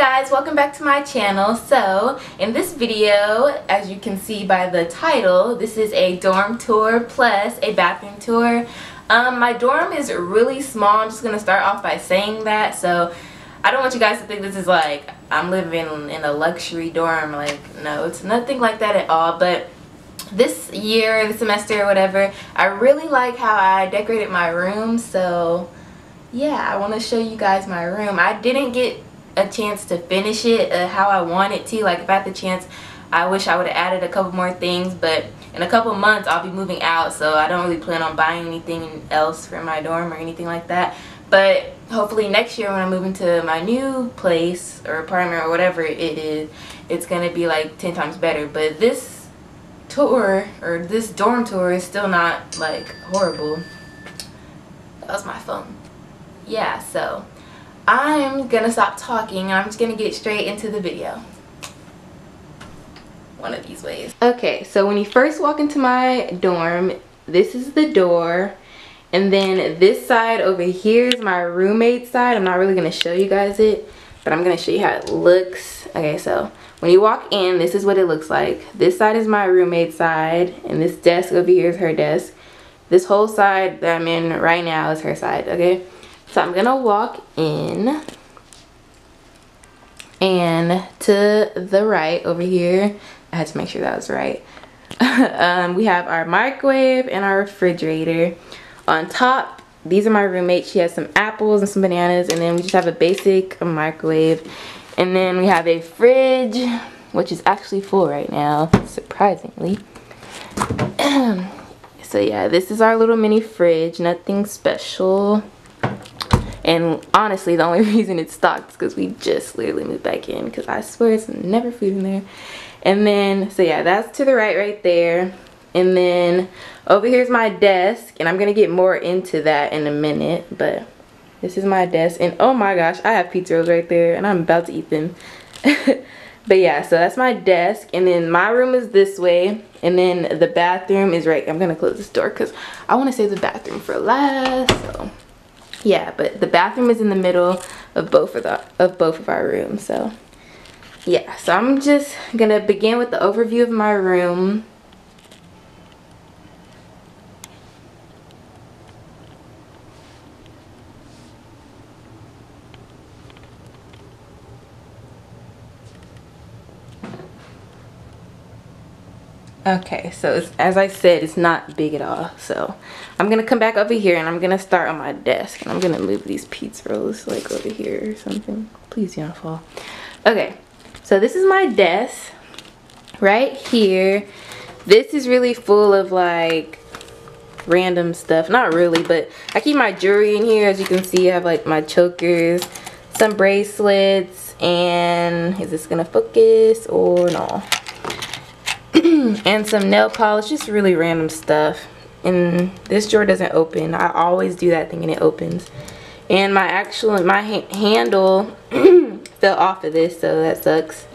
guys, welcome back to my channel. So, in this video, as you can see by the title, this is a dorm tour plus a bathroom tour. Um, my dorm is really small. I'm just to start off by saying that. So, I don't want you guys to think this is like, I'm living in a luxury dorm. Like, no, it's nothing like that at all. But this year, the semester, or whatever, I really like how I decorated my room. So, yeah, I want to show you guys my room. I didn't get a chance to finish it uh, how I wanted to. Like if I had the chance, I wish I would have added a couple more things. But in a couple months, I'll be moving out. So I don't really plan on buying anything else for my dorm or anything like that. But hopefully next year when I move into my new place or apartment or whatever it is, it's going to be like 10 times better. But this tour or this dorm tour is still not like horrible. That was my phone. Yeah, so I'm gonna stop talking and I'm just gonna get straight into the video. One of these ways. Okay so when you first walk into my dorm this is the door and then this side over here is my roommate side. I'm not really gonna show you guys it but I'm gonna show you how it looks. Okay so when you walk in this is what it looks like. This side is my roommate side and this desk over here is her desk. This whole side that I'm in right now is her side okay so I'm gonna walk in and to the right over here, I had to make sure that was right. um, we have our microwave and our refrigerator. On top, these are my roommates. She has some apples and some bananas and then we just have a basic microwave. And then we have a fridge, which is actually full right now, surprisingly. so yeah, this is our little mini fridge, nothing special. And honestly, the only reason it's stocked is because we just literally moved back in because I swear it's never food in there. And then, so yeah, that's to the right right there. And then over here's my desk and I'm going to get more into that in a minute. But this is my desk and oh my gosh, I have pizza rolls right there and I'm about to eat them. but yeah, so that's my desk and then my room is this way and then the bathroom is right. I'm going to close this door because I want to save the bathroom for last. So yeah but the bathroom is in the middle of both of the of both of our rooms so yeah. So i'm just gonna begin with the overview of my room Okay, so as I said, it's not big at all. So I'm to come back over here and I'm to start on my desk. And I'm to move these pizza rolls like over here or something. Please don't fall. Okay, so this is my desk right here. This is really full of like random stuff. Not really, but I keep my jewelry in here. As you can see, I have like my chokers, some bracelets, and is this to focus or no? And some nail polish just really random stuff. And this drawer doesn't open. I always do that thinking it opens. And my actual my ha handle fell off of this so that sucks.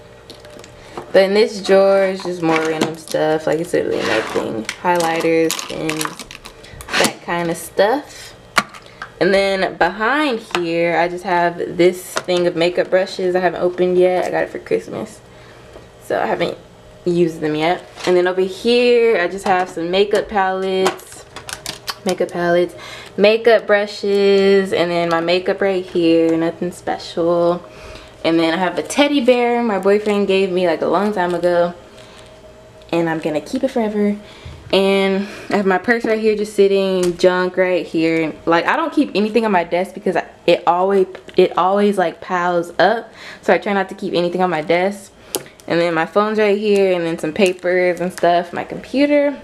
But in this drawer is just more random stuff. Like it's literally nothing. Highlighters and that kind of stuff. And then behind here I just have this thing of makeup brushes I haven't opened yet. I got it for Christmas. So I haven't used them yet. And then over here, I just have some makeup palettes, makeup palettes, makeup brushes, and then my makeup right here, nothing special. And then I have a teddy bear my boyfriend gave me like a long time ago. And I'm gonna keep it forever. And I have my purse right here just sitting, junk right here. Like I don't keep anything on my desk because it always it always like piles up. So I try not to keep anything on my desk and then my phone's right here and then some papers and stuff my computer.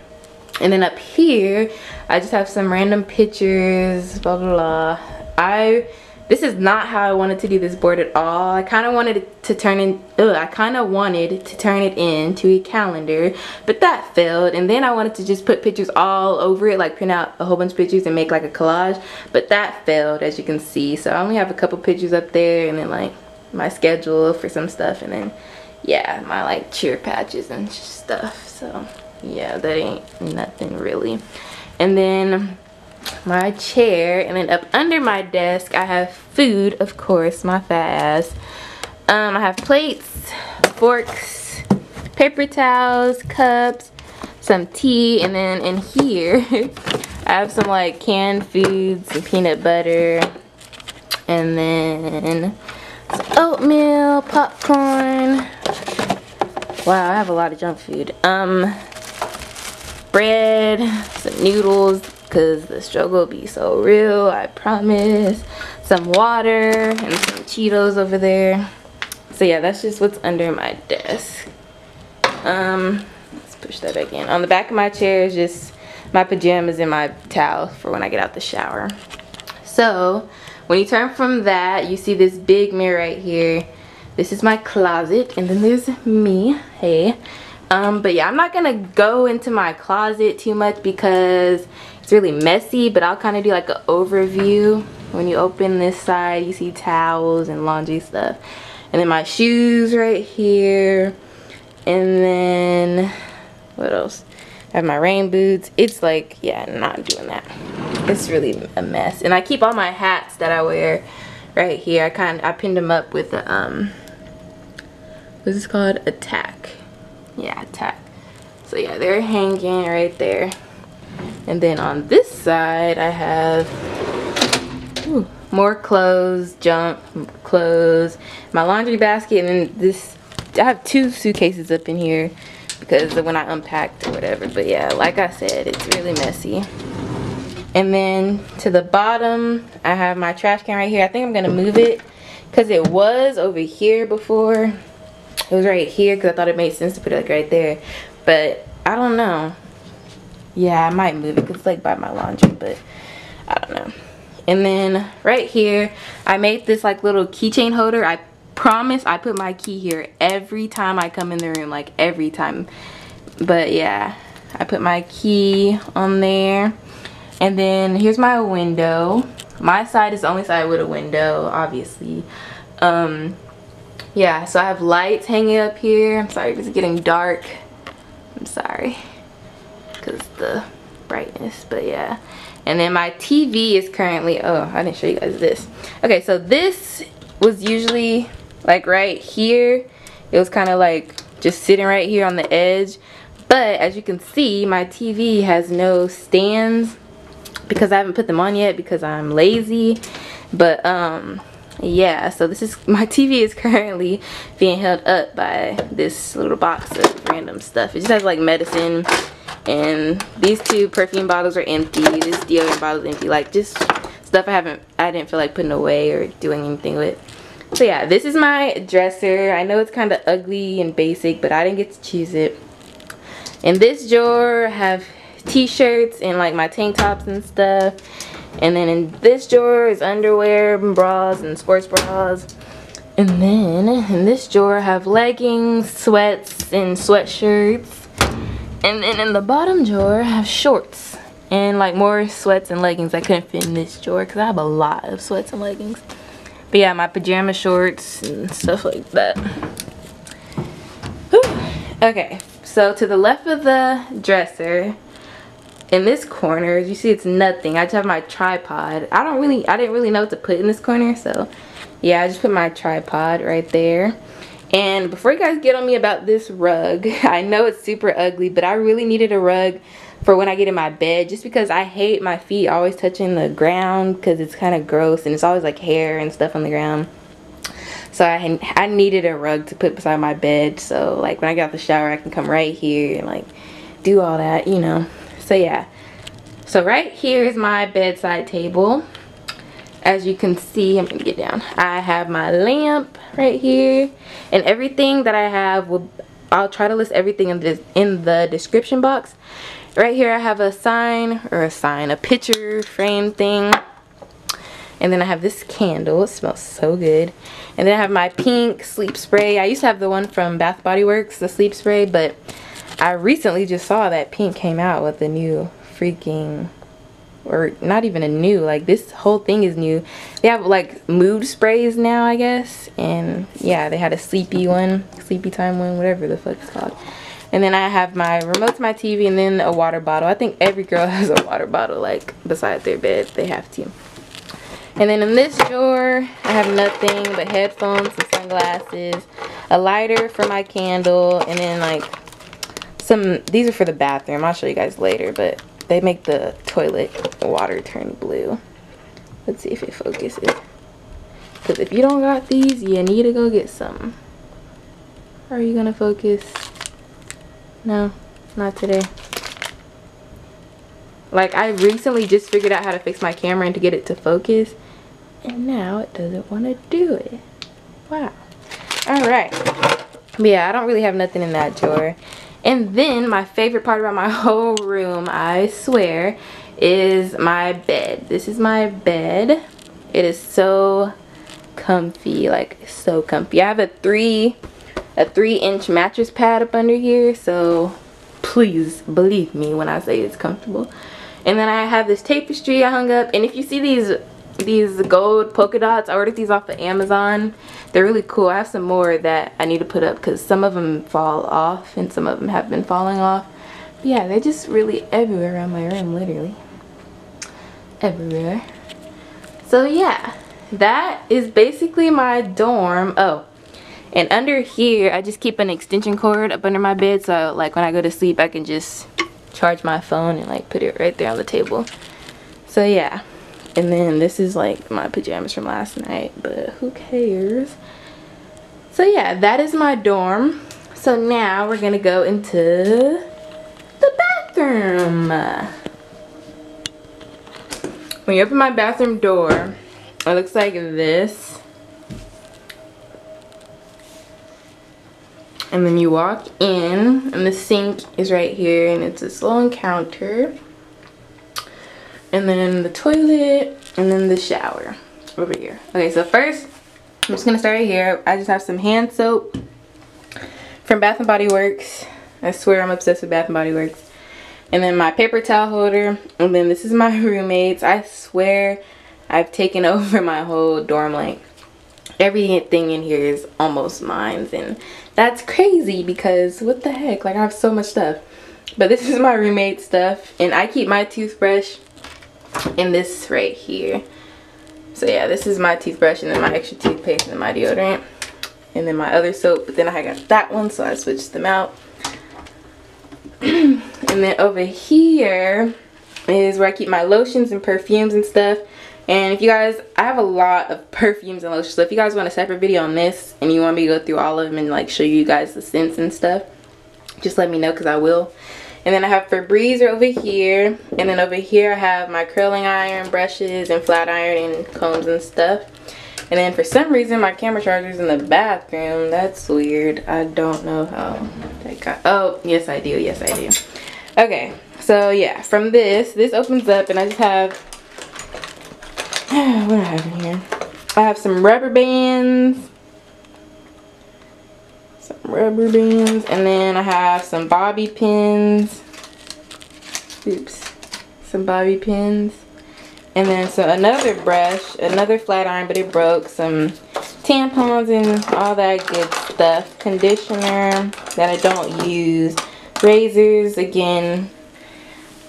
And then up here I just have some random pictures blah blah blah. I this is not how I wanted to do this board at all. I kind of wanted to turn in ugh, I kind of wanted to turn it into a calendar but that failed. And then I wanted to just put pictures all over it like print out a whole bunch of pictures and make like a collage but that failed as you can see. So I only have a couple pictures up there and then like my schedule for some stuff and then yeah my like cheer patches and stuff so yeah that ain't nothing really and then my chair and then up under my desk I have food of course my fat ass Um, I have plates, forks, paper towels, cups, some tea, and then in here, I have some like canned foods, some peanut butter, and then some oatmeal, popcorn. Wow, I have a lot of junk food. Um, bread, some noodles, because the struggle will be so real, I promise. Some water and some Cheetos over there. So yeah, that's just what's under my desk. Um, let's push that back in. On the back of my chair is just my pajamas and my towel for when I get out the shower. So, when you turn from that, you see this big mirror right here. This is my closet, and then there's me. Hey. Um, but yeah, I'm not gonna go into my closet too much because it's really messy, but I'll kind of do like an overview. When you open this side, you see towels and laundry stuff. And then my shoes right here. And then, what else? I have my rain boots. It's like, yeah, not doing that. It's really a mess. And I keep all my hats that I wear right here. I kind of, I pinned them up with the, um, what's is called? Attack. Yeah attack. So yeah they're hanging right there. And then on this side I have ooh, more clothes junk clothes my laundry basket and then this I have two suitcases up in here because when I unpacked or whatever. But yeah like I said it's really messy. And then to the bottom I have my trash can right here. I think I'm gonna move it because it was over here before it was right here because I thought it made sense to put it like right there. But I don't know. Yeah, I might move it because it's like by my laundry, but I don't know. And then right here, I made this like little keychain holder. I promise I put my key here every time I come in the room, like every time. But yeah, I put my key on there. And then here's my window. My side is the only side with a window, obviously. Um, yeah so I have lights hanging up here. I'm sorry it's getting dark. I'm sorry. Because the brightness but yeah. And then my TV is currently oh I didn't show you guys this. Okay so this was usually like right here. It was kind of like just sitting right here on the edge. But as you can see my TV has no stands because I haven't put them on yet because I'm lazy. But um yeah so this is my tv is currently being held up by this little box of random stuff. It just has like medicine and these two perfume bottles are empty. This deodorant bottle is empty. Like just stuff i haven't i didn't feel like putting away or doing anything with. So yeah this is my dresser. I know it's kind of ugly and basic but i didn't get to choose it. In this drawer i have t-shirts and like my tank tops and stuff and then in this drawer is underwear and bras and sports bras. And then in this drawer I have leggings, sweats, and sweatshirts. And then in the bottom drawer I have shorts and like more sweats and leggings I couldn't fit in this drawer because I have a lot of sweats and leggings. But yeah, my pajama shorts and stuff like that. Whew. Okay, so to the left of the dresser in this corner you see it's nothing. I just have my tripod. I don't really i didn't really know what to put in this corner so yeah i just put my tripod right there. And before you guys get on me about this rug i know it's super ugly but i really needed a rug for when i get in my bed just because i hate my feet always touching the ground because it's kind of gross and it's always like hair and stuff on the ground. So I, I needed a rug to put beside my bed so like when i get out of the shower i can come right here and like do all that you know so yeah so right here is my bedside table as you can see i'm gonna get down i have my lamp right here and everything that i have will i'll try to list everything in this in the description box right here i have a sign or a sign a picture frame thing and then I have this candle. It smells so good. And then I have my pink sleep spray. I used to have the one from Bath Body Works, the sleep spray, but I recently just saw that Pink came out with a new freaking or not even a new like this whole thing is new. They have like mood sprays now i guess and yeah they had a sleepy one sleepy time one whatever the fuck it's called. And then i have my remote to my tv and then a water bottle. I think every girl has a water bottle like beside their bed. They have to. And then in this drawer, I have nothing but headphones, some sunglasses, a lighter for my candle, and then like some, these are for the bathroom. I'll show you guys later, but they make the toilet water turn blue. Let's see if it focuses. Because if you don't got these, you need to go get some. Are you going to focus? No, not today. Like, I recently just figured out how to fix my camera and to get it to focus. And now it doesn't want to do it. Wow. Alright. Yeah, I don't really have nothing in that drawer. And then my favorite part about my whole room, I swear, is my bed. This is my bed. It is so comfy, like so comfy. I have a three, a three inch mattress pad up under here, so please believe me when I say it's comfortable. And then I have this tapestry I hung up, and if you see these these gold polka dots, I ordered these off of Amazon. They're really cool. I have some more that I need to put up because some of them fall off and some of them have been falling off. But yeah, they're just really everywhere around my room, literally. Everywhere. So yeah, that is basically my dorm. Oh, and under here, I just keep an extension cord up under my bed. So like when I go to sleep, I can just charge my phone and like put it right there on the table. So yeah. And then this is like my pajamas from last night, but who cares? So yeah, that is my dorm. So now we're gonna go into the bathroom. When you open my bathroom door, it looks like this. And then you walk in and the sink is right here and it's this long counter. And then the toilet and then the shower over here. Okay, so first I'm just gonna start right here. I just have some hand soap from Bath & Body Works. I swear I'm obsessed with Bath & Body Works. And then my paper towel holder. And then this is my roommates. I swear I've taken over my whole dorm. Like everything in here is almost mine. And that's crazy because what the heck? Like I have so much stuff. But this is my roommate stuff. And I keep my toothbrush in this right here. So yeah, this is my toothbrush and then my extra toothpaste and my deodorant. And then my other soap, but then I got that one, so I switched them out. and then over here is where I keep my lotions and perfumes and stuff. And if you guys, I have a lot of perfumes and lotions. So if you guys want a separate video on this and you want me to go through all of them and like show you guys the scents and stuff, just let me know because I will. And then I have Febreze over here. And then over here I have my curling iron, brushes, and flat iron and combs and stuff. And then for some reason my camera charger is in the bathroom. That's weird. I don't know how that got... Oh, yes I do. Yes I do. Okay, so yeah, from this, this opens up and I just have... what do I have in here? I have some rubber bands. Some rubber bands. And then I have some bobby pins. Oops. Some bobby pins. And then so another brush, another flat iron, but it broke. Some tampons and all that good stuff. Conditioner that I don't use. Razors, again.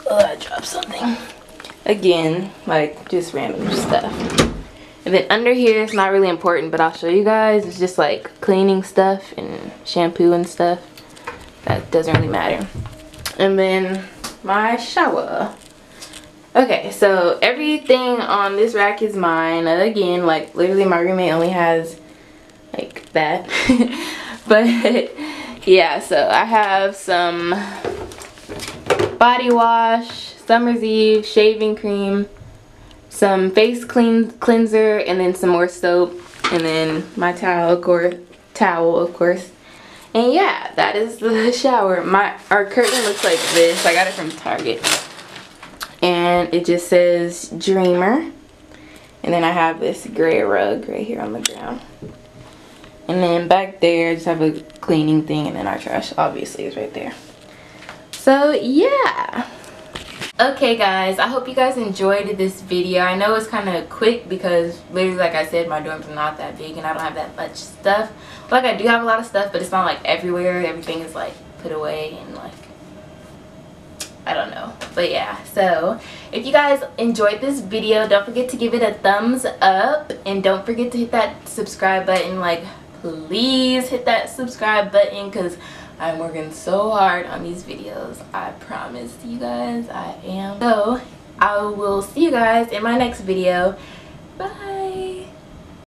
Oh, I dropped something. Again, like just random stuff. And then under here, it's not really important, but I'll show you guys. It's just like cleaning stuff and shampoo and stuff. That doesn't really matter. And then my shower. Okay, so everything on this rack is mine. Again, like literally my roommate only has like that. but yeah, so I have some body wash, Summer's Eve, shaving cream, some face clean cleanser, and then some more soap, and then my towel, of course, towel, of course. And yeah, that is the shower. My our curtain looks like this. I got it from Target and it just says dreamer and then I have this gray rug right here on the ground and then back there I just have a cleaning thing and then our trash obviously is right there so yeah okay guys I hope you guys enjoyed this video I know it's kind of quick because literally like I said my dorms are not that big and I don't have that much stuff like I do have a lot of stuff but it's not like everywhere everything is like put away and like I don't know. But yeah, so if you guys enjoyed this video, don't forget to give it a thumbs up. And don't forget to hit that subscribe button. Like, please hit that subscribe button because I'm working so hard on these videos. I promise you guys I am. So, I will see you guys in my next video. Bye.